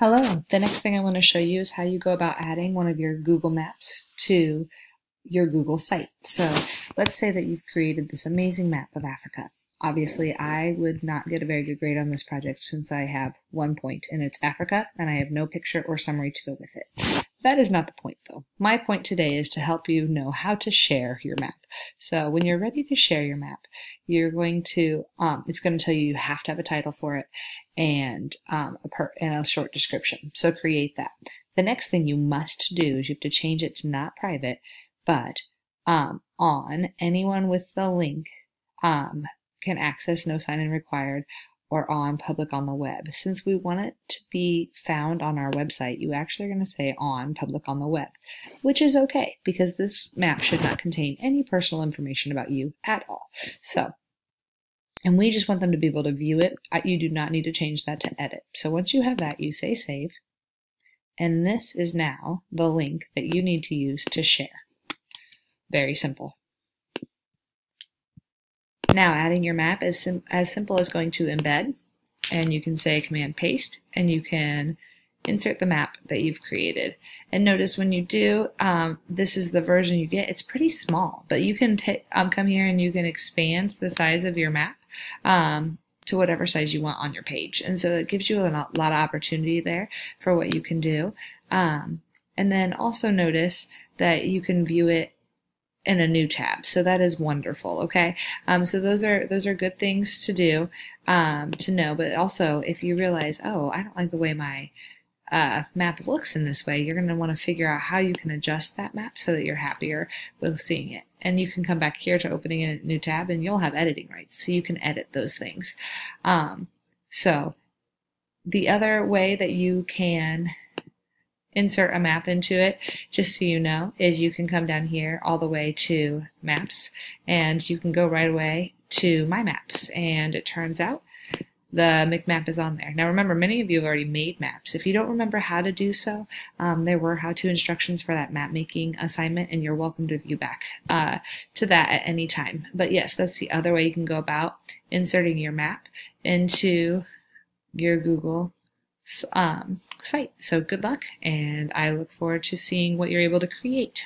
Hello, the next thing I want to show you is how you go about adding one of your Google Maps to your Google site. So let's say that you've created this amazing map of Africa. Obviously, I would not get a very good grade on this project since I have one point and it's Africa and I have no picture or summary to go with it. That is not the point though. My point today is to help you know how to share your map. So when you're ready to share your map, you're going to, um, it's going to tell you you have to have a title for it and, um, a per and a short description. So create that. The next thing you must do is you have to change it to not private, but um, on anyone with the link um, can access no sign in required or on public on the web. Since we want it to be found on our website, you actually are going to say on public on the web, which is okay because this map should not contain any personal information about you at all. So, and we just want them to be able to view it. You do not need to change that to edit. So once you have that, you say save. And this is now the link that you need to use to share. Very simple. Now adding your map is sim as simple as going to embed and you can say command paste and you can insert the map that you've created. And notice when you do, um, this is the version you get. It's pretty small, but you can um, come here and you can expand the size of your map um, to whatever size you want on your page. And so it gives you a lot of opportunity there for what you can do. Um, and then also notice that you can view it in a new tab. So that is wonderful. Okay. Um, so those are those are good things to do um, to know. But also, if you realize, oh, I don't like the way my uh, map looks in this way, you're going to want to figure out how you can adjust that map so that you're happier with seeing it. And you can come back here to opening a new tab, and you'll have editing rights, so you can edit those things. Um, so the other way that you can insert a map into it, just so you know, is you can come down here all the way to maps and you can go right away to my maps and it turns out the McMap is on there. Now remember, many of you have already made maps. If you don't remember how to do so, um, there were how-to instructions for that map making assignment and you're welcome to view back uh, to that at any time. But yes, that's the other way you can go about inserting your map into your Google um, site. So good luck, and I look forward to seeing what you're able to create.